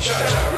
Shut up.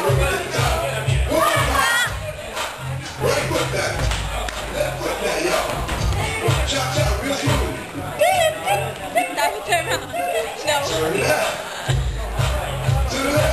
Turn around. No. Left. To the left.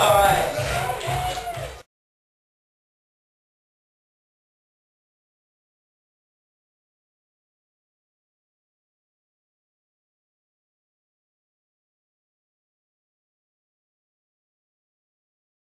All right.